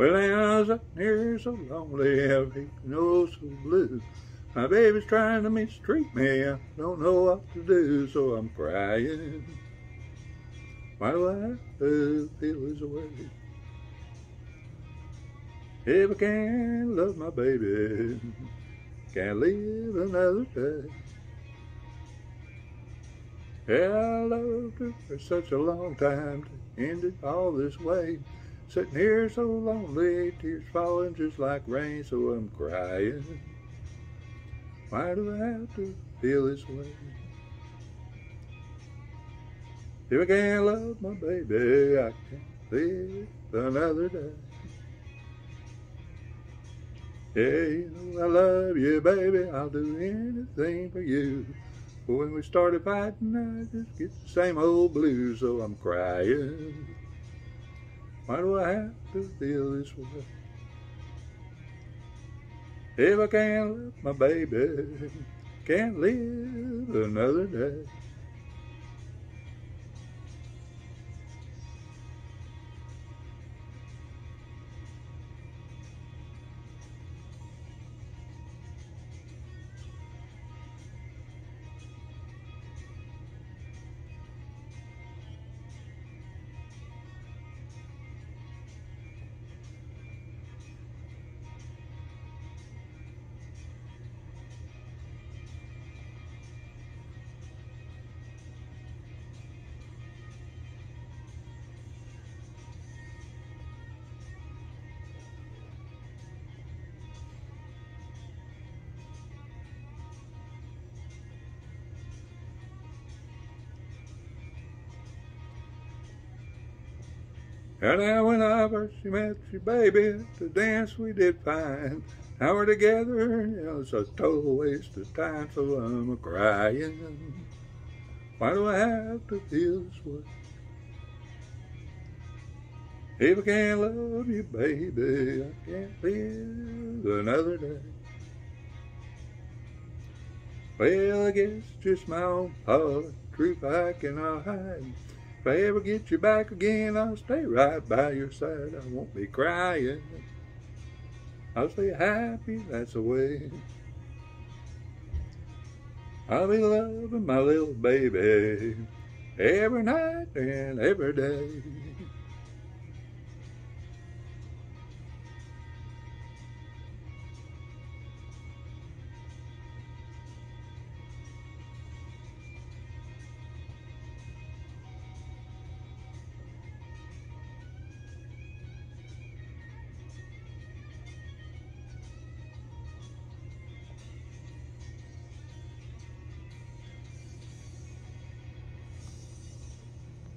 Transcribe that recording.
Well, I was up here so lonely, I feel so blue. My baby's trying to mistreat me, I don't know what to do, so I'm crying. Why do I have to uh, feel this way? If I can't love my baby, can't live another day. Yeah, I loved her for such a long time to end it all this way. Sitting here so lonely, tears falling just like rain, so I'm crying. Why do I have to feel this way? If I can't love my baby, I can't live another day. Yeah, you know I love you, baby. I'll do anything for you. But when we started fighting, I just get the same old blues, so I'm crying. Why do I have to feel this way? If I can't love my baby, can't live another day. And now when I first met you, baby, the dance we did fine. Now we're together, you know, it's a total waste of time, so I'm a crying. Why do I have to feel this way? If I can't love you, baby, I can't live another day. Well, I guess just my own fault, truth I cannot hide. If I ever get you back again, I'll stay right by your side. I won't be crying. I'll stay happy, that's the way. I'll be loving my little baby every night and every day.